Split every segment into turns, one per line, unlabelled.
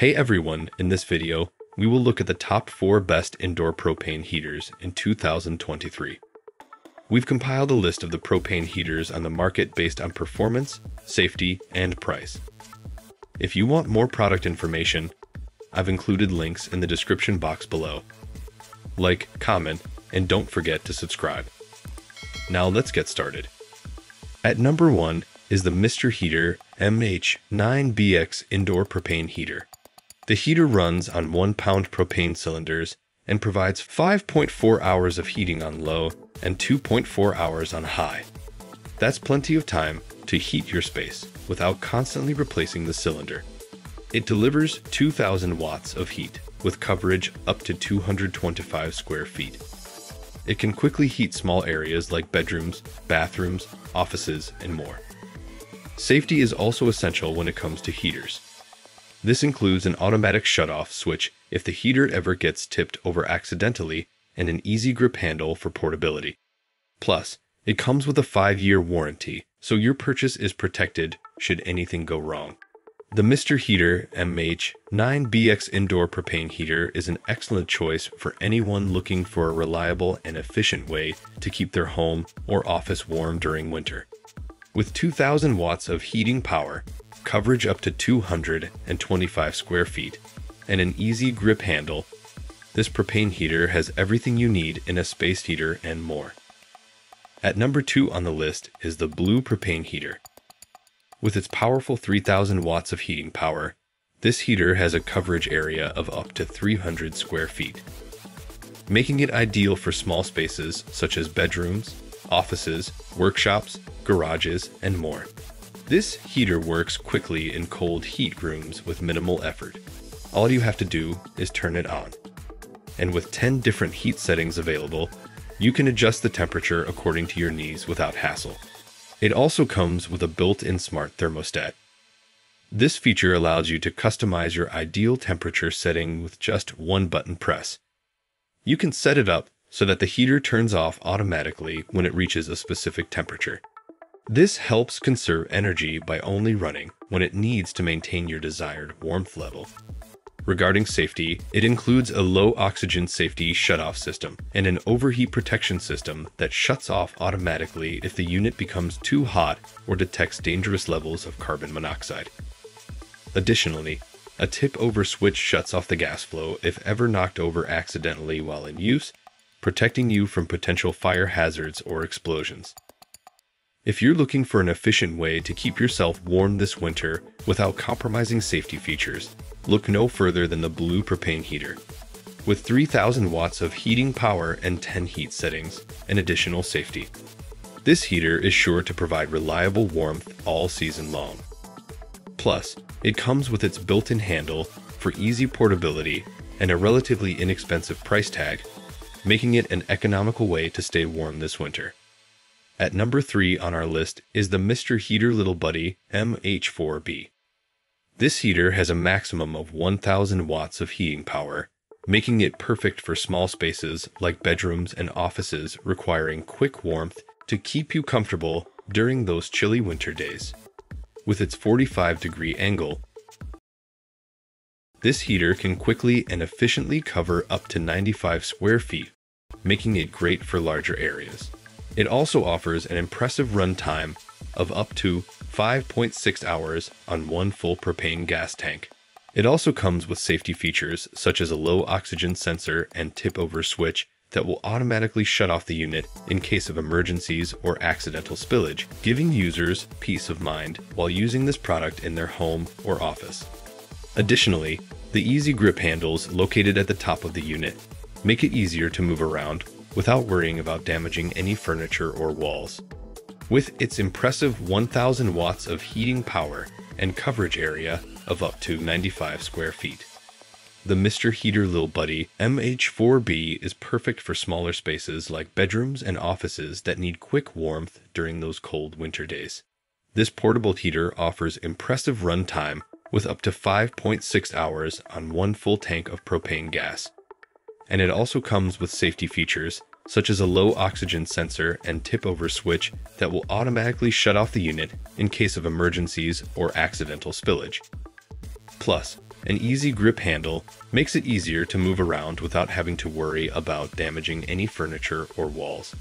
Hey everyone, in this video, we will look at the top 4 best indoor propane heaters in 2023. We've compiled a list of the propane heaters on the market based on performance, safety, and price. If you want more product information, I've included links in the description box below. Like, comment, and don't forget to subscribe. Now let's get started. At number 1 is the Mr. Heater MH9BX Indoor Propane Heater. The heater runs on 1 pound propane cylinders and provides 5.4 hours of heating on low and 2.4 hours on high. That's plenty of time to heat your space without constantly replacing the cylinder. It delivers 2000 watts of heat with coverage up to 225 square feet. It can quickly heat small areas like bedrooms, bathrooms, offices, and more. Safety is also essential when it comes to heaters. This includes an automatic shutoff switch if the heater ever gets tipped over accidentally and an easy grip handle for portability. Plus, it comes with a 5-year warranty, so your purchase is protected should anything go wrong. The Mr. Heater MH9BX Indoor Propane Heater is an excellent choice for anyone looking for a reliable and efficient way to keep their home or office warm during winter. With 2000 watts of heating power, coverage up to 225 square feet, and an easy grip handle, this propane heater has everything you need in a space heater and more. At number 2 on the list is the BLUU Propane Heater. With its powerful 3000 watts of heating power, this heater has a coverage area of up to 300 square feet, making it ideal for small spaces such as bedrooms, offices, workshops, garages, and more. This heater works quickly in cold heat rooms with minimal effort. All you have to do is turn it on. And with 10 different heat settings available, you can adjust the temperature according to your needs without hassle. It also comes with a built-in smart thermostat. This feature allows you to customize your ideal temperature setting with just one button press. You can set it up so that the heater turns off automatically when it reaches a specific temperature. This helps conserve energy by only running when it needs to maintain your desired warmth level. Regarding safety, it includes a low oxygen safety shutoff system and an overheat protection system that shuts off automatically if the unit becomes too hot or detects dangerous levels of carbon monoxide. Additionally, a tip over switch shuts off the gas flow if ever knocked over accidentally while in use, protecting you from potential fire hazards or explosions. If you're looking for an efficient way to keep yourself warm this winter without compromising safety features, look no further than the BLUU Propane Heater. With 3000 watts of heating power and 10 heat settings, and additional safety. This heater is sure to provide reliable warmth all season long. Plus, it comes with its built-in handle for easy portability and a relatively inexpensive price tag, making it an economical way to stay warm this winter. At number 3 on our list is the Mr. Heater Little Buddy MH4B. This heater has a maximum of 1000 watts of heating power, making it perfect for small spaces like bedrooms and offices requiring quick warmth to keep you comfortable during those chilly winter days. With its 45 degree angle, this heater can quickly and efficiently cover up to 95 square feet, making it great for larger areas. It also offers an impressive runtime of up to 5.6 hours on one full propane gas tank. It also comes with safety features such as a low oxygen sensor and tip over switch that will automatically shut off the unit in case of emergencies or accidental spillage, giving users peace of mind while using this product in their home or office. Additionally, the easy grip handles located at the top of the unit make it easier to move around without worrying about damaging any furniture or walls. With its impressive 1000 watts of heating power and coverage area of up to 95 square feet. The Mr. Heater Lil Buddy MH4B is perfect for smaller spaces like bedrooms and offices that need quick warmth during those cold winter days. This portable heater offers impressive run time with up to 5.6 hours on one full tank of propane gas and it also comes with safety features such as a low oxygen sensor and tip over switch that will automatically shut off the unit in case of emergencies or accidental spillage. Plus, An easy grip handle makes it easier to move around without having to worry about damaging any furniture or walls.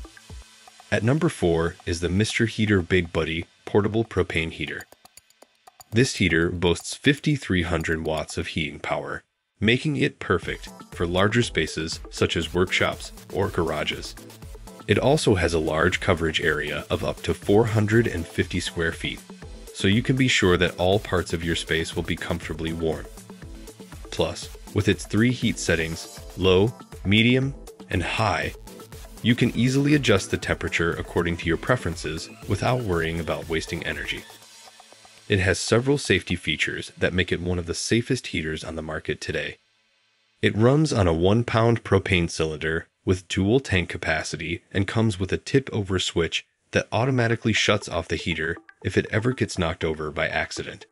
At number 4 is the Mr. Heater Big Buddy Portable Propane Heater. This heater boasts 5300 watts of heating power, making it perfect for larger spaces such as workshops or garages. It also has a large coverage area of up to 450 square feet, so you can be sure that all parts of your space will be comfortably warm. Plus, with its three heat settings low, medium, and high you can easily adjust the temperature according to your preferences without worrying about wasting energy. It has several safety features that make it one of the safest heaters on the market today. It runs on a 1 pound propane cylinder with dual tank capacity and comes with a tip over switch that automatically shuts off the heater if it ever gets knocked over by accident.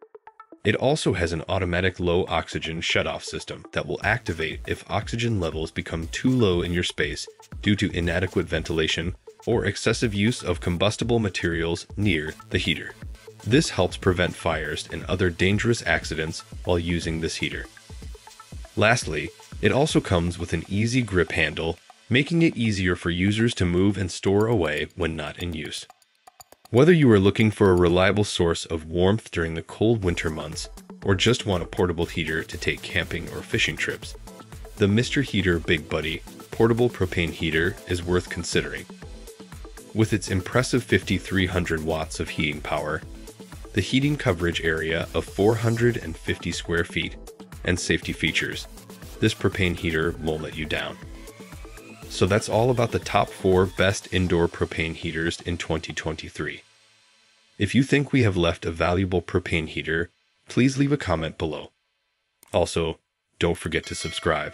It also has an automatic low oxygen shutoff system that will activate if oxygen levels become too low in your space due to inadequate ventilation or excessive use of combustible materials near the heater. This helps prevent fires and other dangerous accidents while using this heater. Lastly, it also comes with an easy grip handle making it easier for users to move and store away when not in use. Whether you are looking for a reliable source of warmth during the cold winter months or just want a portable heater to take camping or fishing trips, the Mr. Heater Big Buddy portable propane heater is worth considering. With its impressive 5300 watts of heating power, the heating coverage area of 450 square feet, and safety features, this propane heater won't let you down. So that's all about the top four best indoor propane heaters in 2023. If you think we have left a valuable propane heater, please leave a comment below. Also, don't forget to subscribe